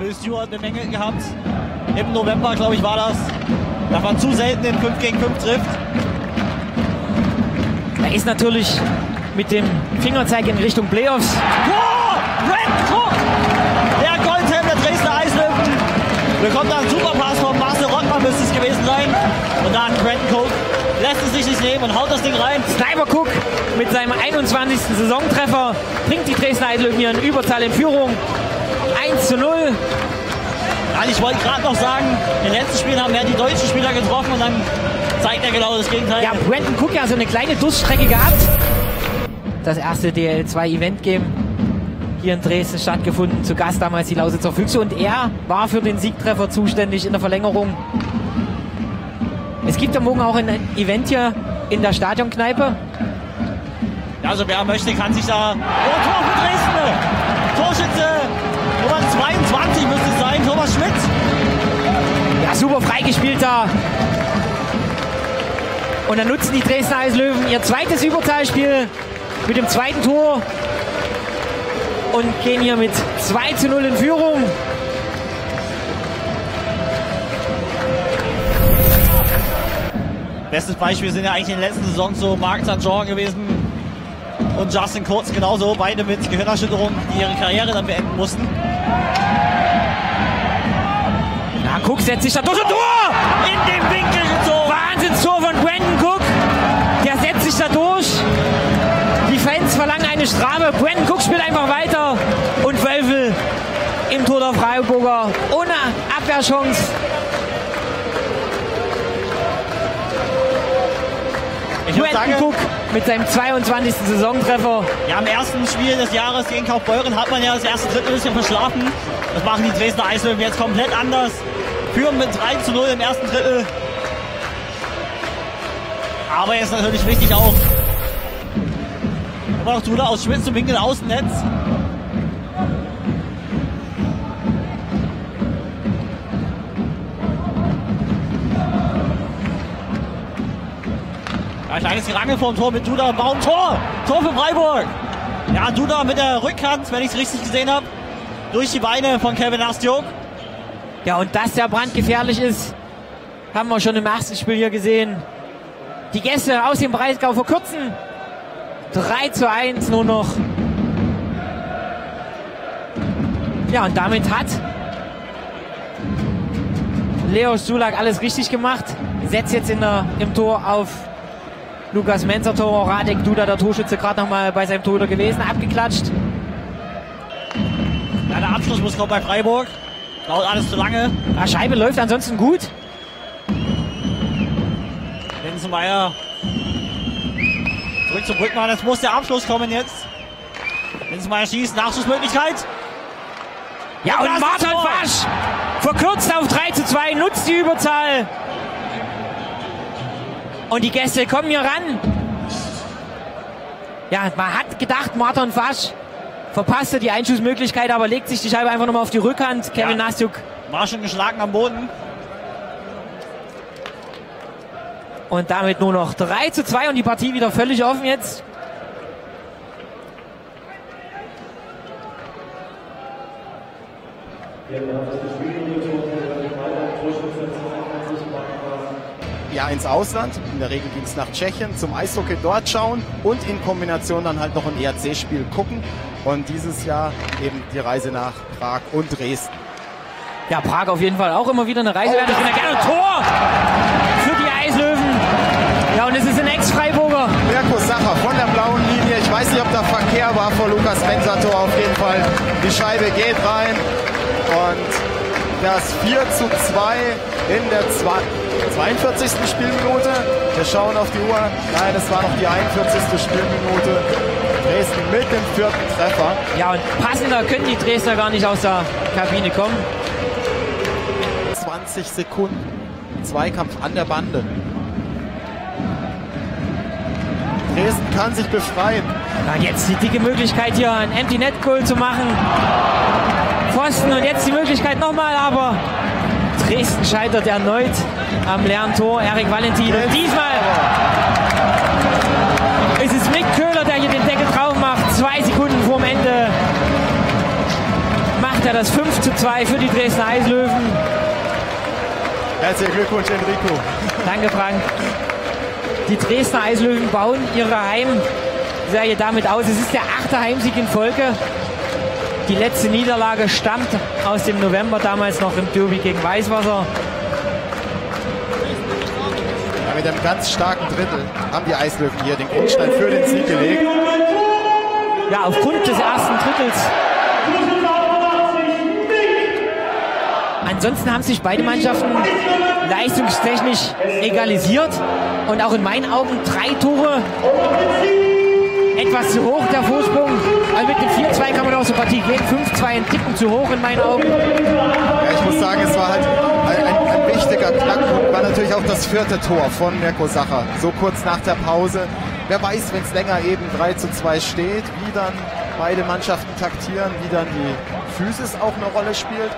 Will Stewart eine Menge gehabt. Im November, glaube ich, war das. Da man zu selten den 5 gegen 5 trifft. Er ist natürlich mit dem Fingerzeig in Richtung Playoffs. Tor! Red Cook! Der Goldhelm der Dresdner Eislöwen bekommt da einen Superpass vom Marcel Rottmann, müsste es gewesen sein. Und dann Brandon Cook lässt es sich nicht nehmen und haut das Ding rein. Sniper Cook mit seinem 21. Saisontreffer bringt die Dresdner Eislöwen hier in Überzahl in Führung. 1 zu 0. Nein, ich wollte gerade noch sagen, in den letzten Spielen haben mehr die deutschen Spieler getroffen und dann zeigt er genau das Gegenteil. Ja, Brandon Cook ja so eine kleine Durststrecke gehabt. Das erste DL2 Event Game hier in Dresden stattgefunden. Zu Gast damals die Lausitzer Füchse und er war für den Siegtreffer zuständig in der Verlängerung. Es gibt am Morgen auch ein Event hier in der Stadionkneipe. Ja, also wer möchte, kann sich da... Oh, Tor für Dresden! Schmidt. Ja, super freigespielt da. Und dann nutzen die Dresdner Eislöwen ihr zweites Überzahlspiel mit dem zweiten Tor und gehen hier mit 2 zu 0 in Führung. Bestes Beispiel sind ja eigentlich in den letzten Saisons so Marc St. Jean gewesen und Justin Kurz genauso, beide mit Gehirnerschütterung, die ihre Karriere dann beenden mussten. Cook setzt sich da durch und Tor! In dem Winkel gezogen! Wahnsinnstor von Brandon Cook. Der setzt sich da durch. Die Fans verlangen eine Strafe. Brandon Cook spielt einfach weiter. Und Wölfel im Tor der Freiburger ohne Abwehrchance. Ich Brandon sagen, Cook mit seinem 22. Saisontreffer. ja, im ersten Spiel des Jahres gegen Kaufbeuren hat man ja das erste Drittel ein bisschen verschlafen. Das machen die Dresdner Eislöwen jetzt komplett anders. Führen mit 3 zu 0 im ersten Drittel. Aber jetzt natürlich wichtig auch. Immer noch Duda aus Schmitz zum Winkel Außennetz. Ja, kleines Gerangel vorm Tor mit Duda. Baum Tor! Tor für Freiburg! Ja, Duda mit der Rückhand, wenn ich es richtig gesehen habe. Durch die Beine von Kevin Astjuk. Ja, und dass der brandgefährlich ist, haben wir schon im ersten Spiel hier gesehen. Die Gäste aus dem Breisgau verkürzen. 3 zu 1 nur noch. Ja, und damit hat Leo Sulak alles richtig gemacht. Setzt jetzt in der, im Tor auf Lukas Menzer Tor. Radek Duda, der Torschütze, gerade nochmal bei seinem Tor gewesen. Abgeklatscht. Ja, der Abschluss muss kommen bei Freiburg. Dauert alles zu lange. Ja, Scheibe läuft ansonsten gut. Linsenmeier zurück zum Brückmann. Jetzt muss der Abschluss kommen jetzt. Linsenmeier schießt, Nachschussmöglichkeit. Ja, Und und das Martin. Fasch verkürzt auf 3 zu 2, nutzt die Überzahl. Und die Gäste kommen hier ran. Ja, man hat gedacht, Martin Fasch verpasste die Einschussmöglichkeit, aber legt sich die Scheibe einfach nochmal auf die Rückhand. Kevin Ja. Nastjuk. War schon geschlagen am Boden. Und damit nur noch 3 zu 2 und die Partie wieder völlig offen jetzt. ja ins Ausland. In der Regel ging es nach Tschechien zum Eishockey dort schauen und in Kombination dann halt noch ein ERC-Spiel gucken. Und dieses Jahr eben die Reise nach Prag und Dresden. Ja, Prag auf jeden Fall auch immer wieder eine Reise wert. Ich bin da gerne Tor für die Eislöwen. Ja, und es ist ein Ex-Freiburger. Mirko Sacher von der blauen Linie. Ich weiß nicht, ob da Verkehr war vor Lukas Mensator. Auf jeden Fall. Die Scheibe geht rein. Und das 4 zu 2 in der zwei- 42. Spielminute. Wir schauen auf die Uhr. Nein, es war noch die 41. Spielminute. Dresden mit dem vierten Treffer. Ja, und passender können die Dresdner gar nicht aus der Kabine kommen. 20 Sekunden. Zweikampf an der Bande. Dresden kann sich befreien. Ja, jetzt die dicke Möglichkeit hier, ein Empty Net Goal zu machen. Pfosten und jetzt die Möglichkeit nochmal, aber Dresden scheitert erneut am leeren Tor. Erik Valentin. Und diesmal ist es Mick Köhler, der hier den Deckel drauf macht. Zwei Sekunden vorm Ende macht er das 5 zu 2 für die Dresdner Eislöwen. Herzlichen Glückwunsch, Enrico. Danke, Frank. Die Dresdner Eislöwen bauen ihre Heimserie damit aus. Es ist der achte Heimsieg in Folge. Die letzte Niederlage stammt aus dem November, damals noch im Derby gegen Weißwasser. Ja, mit einem ganz starken Drittel haben die Eislöwen hier den Grundstein für den Sieg gelegt. Ja, aufgrund des ersten Drittels. Ansonsten haben sich beide Mannschaften leistungstechnisch egalisiert und auch in meinen Augen drei Tore etwas zu hoch der Vorsprung. Also mit dem 4-2 kann man aus der Partie gehen. 5-2 ein Ticken zu hoch in meinen Augen. Ja, ich muss sagen, es war halt ein, ein, ein wichtiger Knackpunkt. War natürlich auch das vierte Tor von Mirko Sacher. So kurz nach der Pause. Wer weiß, wenn es länger eben 3 zu 2 steht, wie dann beide Mannschaften taktieren, wie dann die Physis auch eine Rolle spielt.